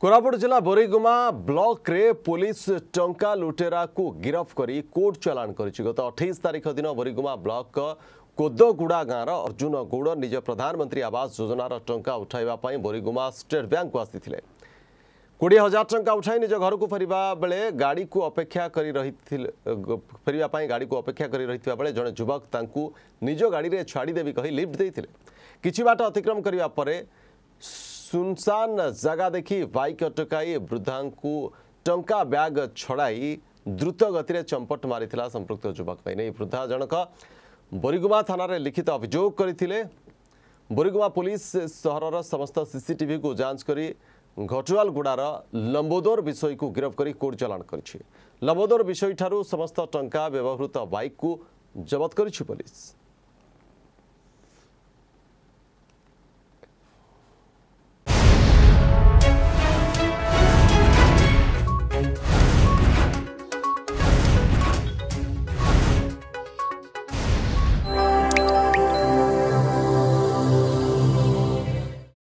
कोरापुट जिला Boriguma block police टंका लुटेरा को गिरफ्त करी कोर्ट चलाण कर गत अठाई तारीख दिन बोरीगुमा ब्लक कोदगुड़ा गाँव अर्जुन गौड़ निज प्रधानमंत्री आवास योजनार टा उठाई बोरीगुमा स्टेट बैंक को आसी कोड़े हजार टंका उठाई निज घर को फेर बेले गाड़ी को अपेक्षा कर फेर गाड़ी को अपेक्षा कर रही बेले जड़े युवक निज गाड़ी छाड़देवी कही लिफ्ट देते कि बाट अतिक्रम करने सुनसान जादेखि बाइक अटकै वृद्धा टा ब्याग छडाई द्रुत गतिर चम्पट मरिपृक्त वृद्धा जनक बोरीगुमा थानारे लिखित अभियोग गरिगुमा पुलिस सहरर समस्त को जाँच गरि घटुवा गुडार लम्बोदोर विषयको गिरफी कोर्ट चलाण गरिबोदोर विषय विषयठारु समस्त टा व्यवहृत बइक कु जबत पुलिस